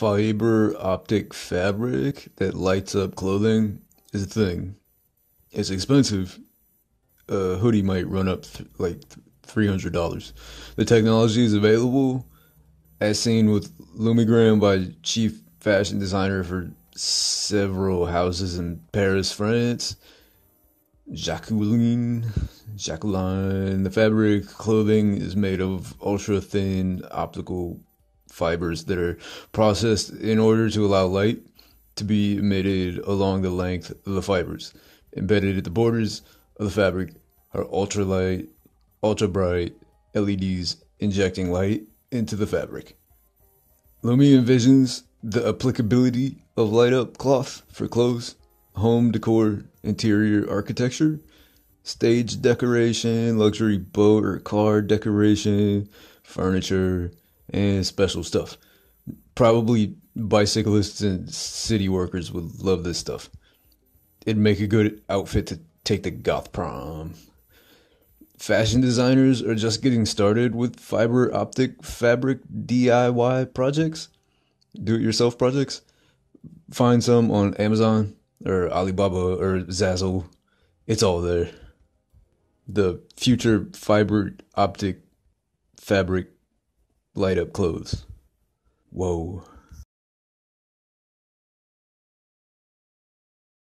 fiber optic fabric that lights up clothing is a thing. It's expensive. A hoodie might run up th- like $300. The technology is available, as seen with Lumigram by chief fashion designer for several houses in Paris, France. Jacqueline, Jacqueline. The fabric clothing is made of ultra thin optical fibers that are processed in order to allow light to be emitted along the length of the fibers. Embedded at the borders of the fabric are ultralight, ultra bright LEDs injecting light into the fabric. Lumi envisions the applicability of light up cloth for clothes, home decor, interior architecture, stage decoration, luxury boat or car decoration, furniture, and special stuff. Probably bicyclists and city workers would love this stuff. It'd make a good outfit to take the goth prom. Fashion designers are just getting started with fiber optic fabric DIY projects, do it yourself projects. Find some on Amazon or Alibaba or Zazzle. It's all there. The future fiber optic fabric light up clothes. Whoa.